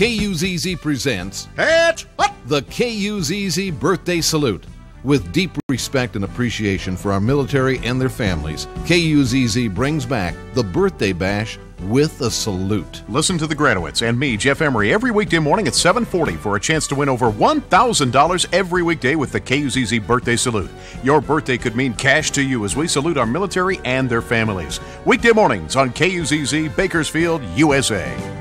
KUZZ presents It's what? the KUZZ Birthday Salute. With deep respect and appreciation for our military and their families, KUZZ brings back the Birthday Bash with a salute. Listen to the graduates and me, Jeff Emery, every weekday morning at 740 for a chance to win over $1,000 every weekday with the KUZZ Birthday Salute. Your birthday could mean cash to you as we salute our military and their families. Weekday mornings on KUZZ Bakersfield, USA.